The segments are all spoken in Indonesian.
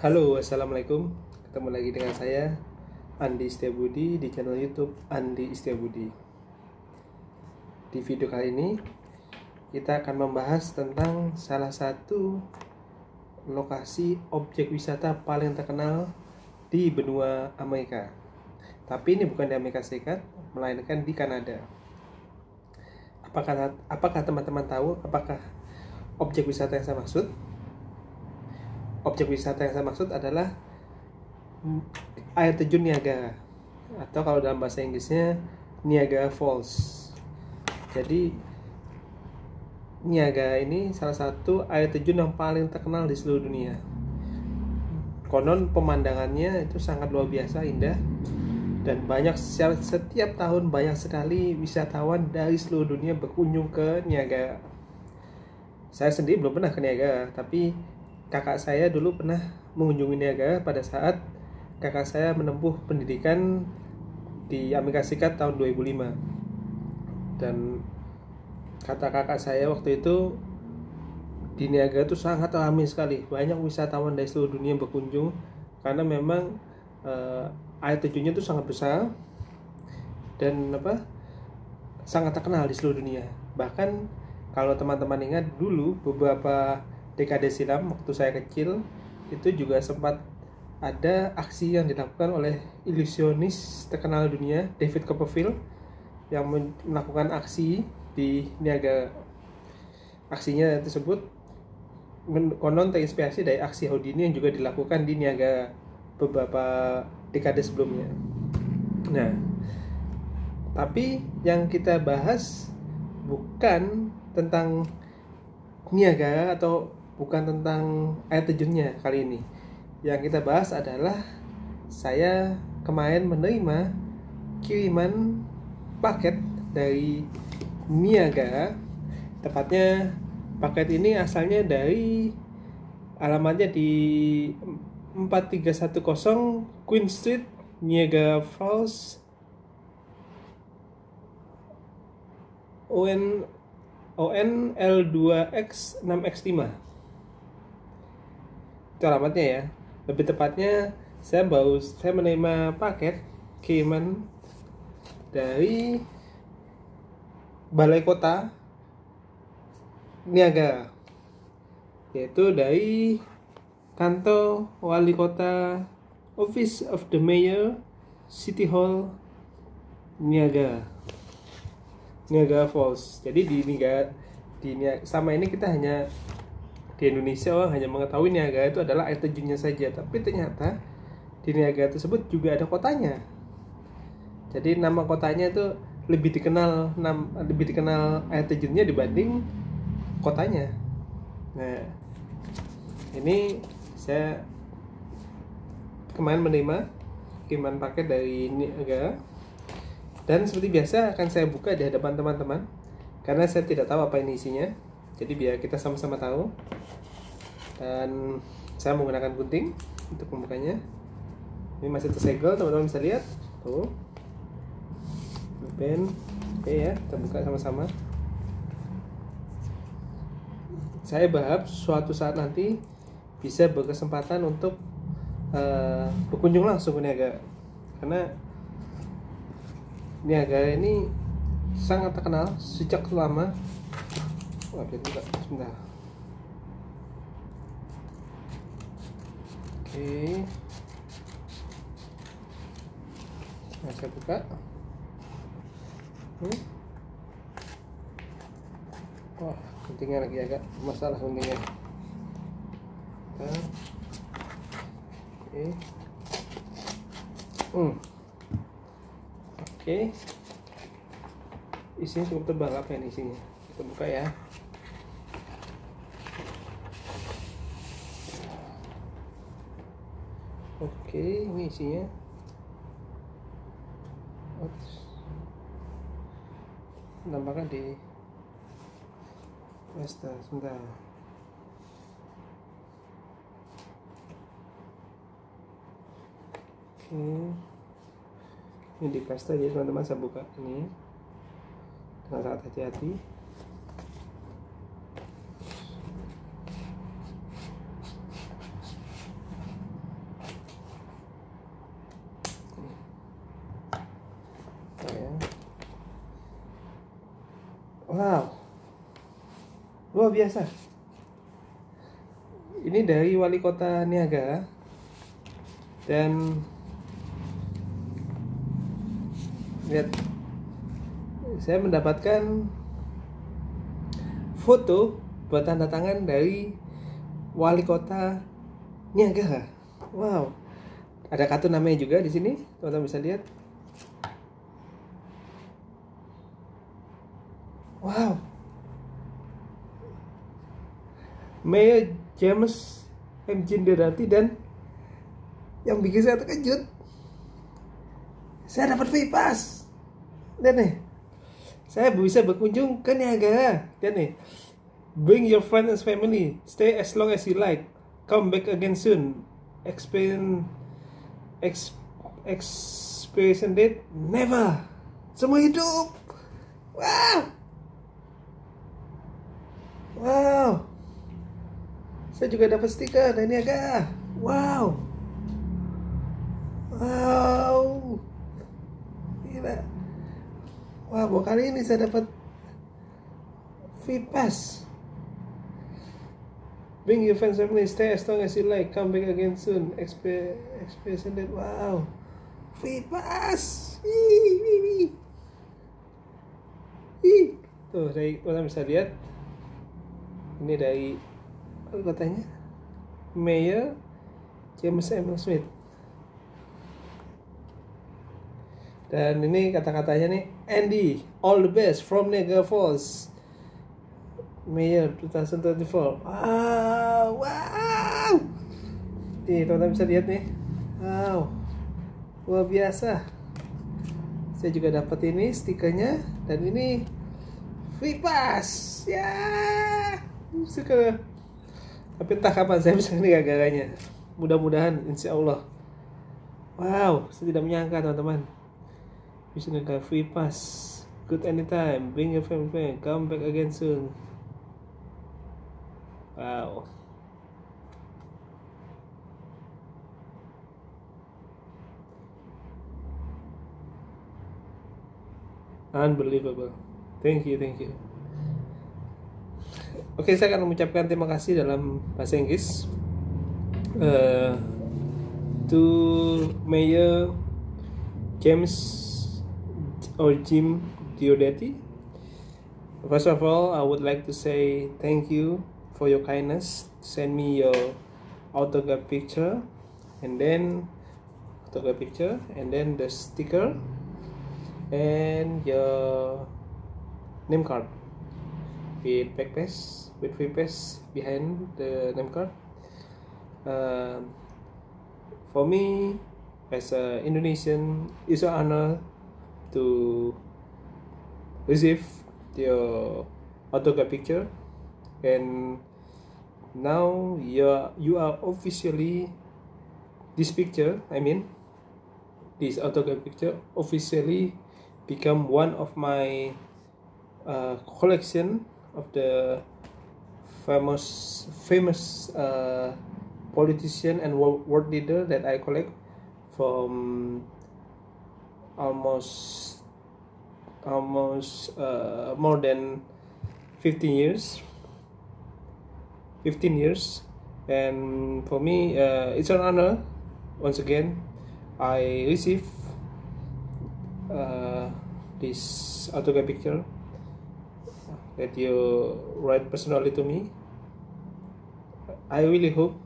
Halo, assalamualaikum. Ketemu lagi dengan saya Andi Setiabudi di channel YouTube Andi Setiabudi. Di video kali ini kita akan membahas tentang salah satu lokasi objek wisata paling terkenal di benua Amerika. Tapi ini bukan di Amerika Serikat, melainkan di Kanada. Apakah apakah teman-teman tahu apakah objek wisata yang saya maksud? Objek wisata yang saya maksud adalah air terjun Niagara atau kalau dalam bahasa Inggrisnya Niagara Falls. Jadi Niagara ini salah satu air terjun yang paling terkenal di seluruh dunia. Konon pemandangannya itu sangat luar biasa indah dan banyak setiap tahun banyak sekali wisatawan dari seluruh dunia berkunjung ke Niagara. Saya sendiri belum pernah ke Niagara, tapi kakak saya dulu pernah mengunjungi Niagara pada saat kakak saya menempuh pendidikan di Amerika Serikat tahun 2005 dan kata kakak saya waktu itu di Niagara itu sangat ramai sekali. Banyak wisatawan dari seluruh dunia berkunjung karena memang uh, air terjunnya itu sangat besar dan apa sangat terkenal di seluruh dunia. Bahkan kalau teman-teman ingat dulu beberapa dekade silam waktu saya kecil itu juga sempat ada aksi yang dilakukan oleh ilusionis terkenal dunia David Copperfield yang melakukan aksi di Niagara. Aksinya tersebut konon terinspirasi dari aksi Houdini yang juga dilakukan di Niagara beberapa dekade sebelumnya. Nah, tapi yang kita bahas bukan tentang Niagara atau bukan tentang air terjunnya kali ini. Yang kita bahas adalah saya kemarin menerima kiriman paket dari Niaga. Tepatnya paket ini asalnya dari alamatnya di 4310 Queen Street, Niagara Falls, ON ON L2X 6X5 itu alamatnya ya. Lebih tepatnya saya baru saya menerima paket kiriman dari balai kota Niaga yaitu dari kantor wali kota Office of the Mayor City Hall Niaga. Niaga Falls. Jadi di Niaga di Niaga, sama ini kita hanya di Indonesia orang hanya mengetahui Niagara itu adalah air terjunnya saja. Tapi ternyata di Niagara tersebut juga ada kotanya. Jadi nama kotanya itu lebih dikenal lebih dikenal air terjunnya dibanding kotanya. Nah ini saya kemarin menerima kiriman paket dari Niagara dan seperti biasa akan saya buka di hadapan teman-teman karena saya tidak tahu apa ini isinya jadi biar kita sama-sama tahu. Dan saya menggunakan gunting untuk membukanya. Ini masih tersegel teman-teman bisa lihat. Tuh. Pen. Oke ya kita buka sama-sama. Saya berharap suatu saat nanti bisa berkesempatan untuk uh, berkunjung langsung ke Niagara karena Niagara ini sangat terkenal sejak lama Wah, biar sebentar. Oke. Nah, saya buka. Hmm. Wah, pentingnya lagi agak masalah pentingnya. Nah. Oke. Hmm. Oke. Isinya cukup tebal apa ini isinya? Kita buka ya. Oke ini isinya. Oops. nampaknya di Westa sebentar. Oke. Ini di pesta ya teman-teman saya buka ini dengan sangat hati-hati wow. Luar biasa. Ini dari wali kota Niaga. Dan lihat saya mendapatkan foto buat tanda tangan dari wali kota Niagara wow. Ada kartu namanya juga di sini teman-teman bisa lihat wow. Mayor James M. Jinderati dan yang bikin saya terkejut. Saya dapat free pass dan nih saya bisa berkunjung ke Niagara. Dan nih bring your friends and family. Stay as long as you like. Come back again soon. Experience ex, expiration date? Never. Semua hidup. Wow wow. Saya juga dapat stiker. Dari Niaga wow. Wow. Gila. Wah wow, kali ini saya dapat free pass Bring your friends family, stay as long as you like, come back again soon. Expression that wow. Free pass. Tuh, dari kalian bisa lihat. Ini dari katanya? Mayor James M. Smith. Dan ini kata-katanya nih, Andy, all the best from Niagara Falls. Mayor 2024 wow wow nih teman-teman bisa lihat nih wow luar biasa saya juga dapat ini stikernya dan ini free ya suka tapi entah kapan saya bisa ini gagalnya mudah-mudahan insya Allah wow saya tidak menyangka teman-teman. Bisa nggak free pass. Good anytime. Bring your family come back again soon. Wow. Unbelievable. Thank you, thank you. Oke, saya akan mengucapkan terima kasih dalam bahasa Inggris. Uh, to Mayor James or Jim Diodetti. First of all, I would like to say thank you for your kindness send me your autograph picture and then autograph picture and then the sticker and your name card with backpass with free behind the name card. Uh, for me as an Indonesian it's an honor to receive your autograph picture and now you are, you are officially this picture i mean this autograph picture officially become one of my uh, collection of the famous famous uh, politician and world leader that I collect from almost almost uh, more than 15 years. 15 years. And for me uh, it's an honor. Once again I receive uh, this autograph picture that you write personally to me. I really hope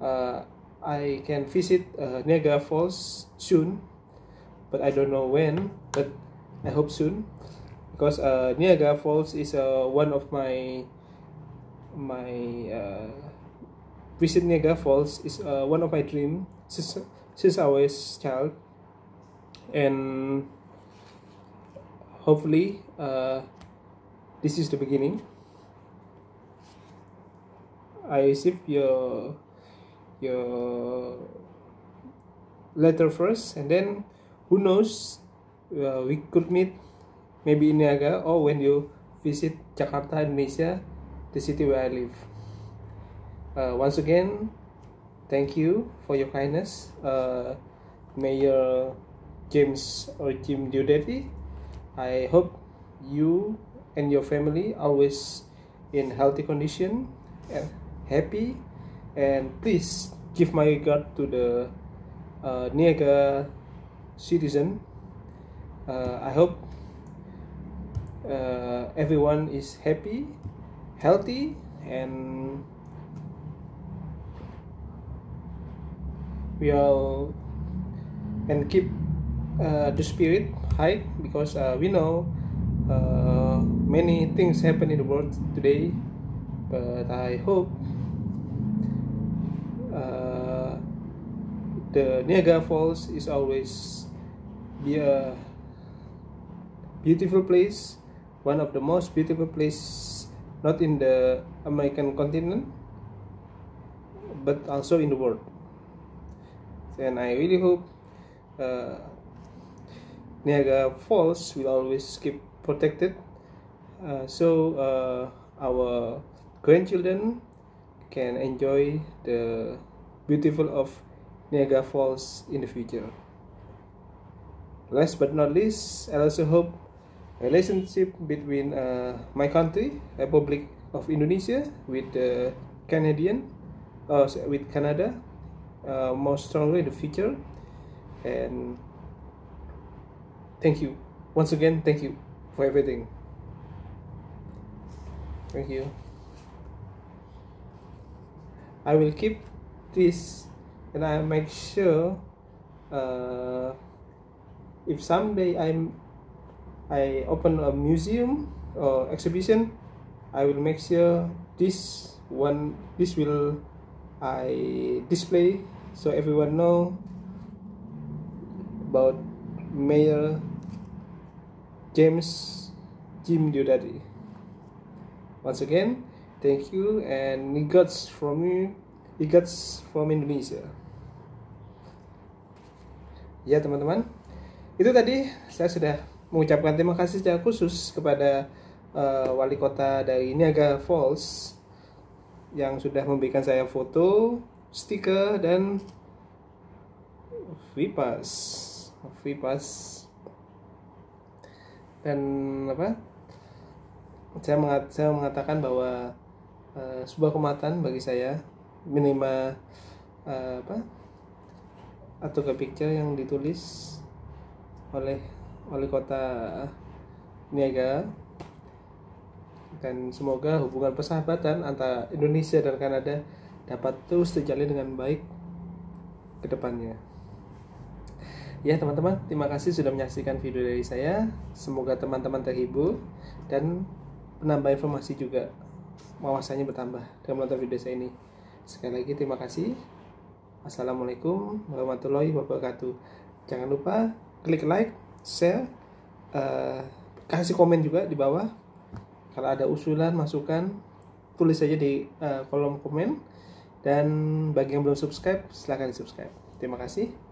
uh, I can visit uh, Niagara Falls soon but I don't know when but I hope soon. Because uh, Niagara Falls is uh, one of my my uh, visit Niagara Falls is uh, one of my dream since, since I was child. And hopefully uh, this is the beginning I receive your your letter first and then who knows uh, we could meet maybe in Niagara or when you visit Jakarta Indonesia the city where I live. Uh, once again, thank you for your kindness, uh, Mayor James or Jim Diodetti. I hope you and your family always in healthy condition and happy and please give my regard to the uh, citizen. Uh, I hope uh, everyone is happy healthy and we all and keep uh, the spirit high because uh, we know uh, many things happen in the world today but I hope uh, the Niagara Falls is always be a beautiful place one of the most beautiful place not in the American continent but also in the world. And I really hope uh, Niagara Falls will always keep protected uh, so uh, our grandchildren can enjoy the beautiful of Niagara Falls in the future. Last but not least, I also hope relationship between uh, my country, Republic of Indonesia, with the Canadian, uh, with Canada, uh, more strongly in the future. And thank you once again. Thank you for everything. Thank you. I will keep this and I make sure uh, if someday I'm I open a museum or exhibition I will make sure this one this will I display so everyone know about Mayor James Jim Diodati. Once again thank you and regards from you regards from Indonesia. Ya teman-teman. Itu tadi saya sudah mengucapkan terima kasih secara khusus kepada uh, wali kota dari Niagara Falls yang sudah memberikan saya foto, stiker dan vipas, vipas dan apa? Saya, mengat, saya mengatakan bahwa uh, sebuah kematan bagi saya minimal uh, apa atau ke picture yang ditulis oleh wali kota Niaga dan semoga hubungan persahabatan antara Indonesia dan Kanada dapat terus terjalin dengan baik ke depannya. Ya teman-teman, terima kasih sudah menyaksikan video dari saya. Semoga teman-teman terhibur dan menambah informasi juga wawasannya bertambah dengan menonton video saya ini. Sekali lagi terima kasih. Assalamualaikum warahmatullahi wabarakatuh. Jangan lupa klik like, share, uh, kasih komen juga di bawah. Kalau ada usulan, masukan, tulis saja di uh, kolom komen. Dan bagi yang belum subscribe, silahkan subscribe. Terima kasih.